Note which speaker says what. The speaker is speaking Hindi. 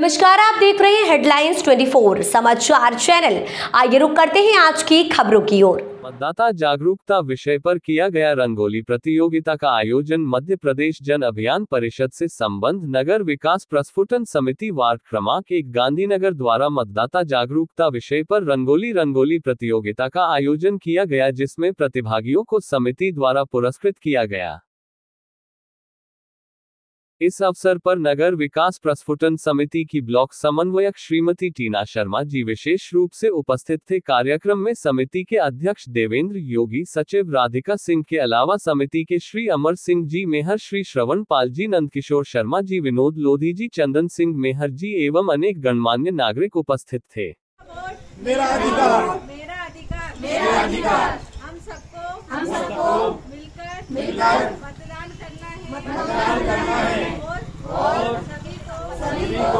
Speaker 1: नमस्कार, आप देख रहे हैं हेडलाइंस 24 समाचार चैनल। आइए रुक करते हैं आज की खबरों की ओर।
Speaker 2: मतदाता जागरूकता विषय पर किया गया रंगोली प्रतियोगिता का आयोजन मध्य प्रदेश जन अभियान परिषद से संबंध नगर विकास प्रस्फुटन समिति वार्ड क्रमांक एक, गांधीनगर द्वारा मतदाता जागरूकता विषय पर रंगोली रंगोली प्रतियोगिता का आयोजन किया गया, जिसमें प्रतिभागियों को समिति द्वारा पुरस्कृत किया गया। इस अवसर पर नगर विकास प्रस्फुटन समिति की ब्लॉक समन्वयक श्रीमती टीना शर्मा जी विशेष रूप से उपस्थित थे। कार्यक्रम में समिति के अध्यक्ष देवेंद्र योगी सचिव राधिका सिंह के अलावा समिति के श्री अमर सिंह जी मेहर श्री श्रवण पाल जी नंदकिशोर शर्मा जी विनोद लोधी जी चंदन सिंह मेहर जी एवं अनेक गणमान्य नागरिक उपस्थित थे।
Speaker 3: मेरा अधिकार।
Speaker 4: मेरा अधिकार। मेरा अधिकार। हम सबको हम सबको मिलकर मिलकर मतदान करना है। मतदान करना है और और सभी को सभी को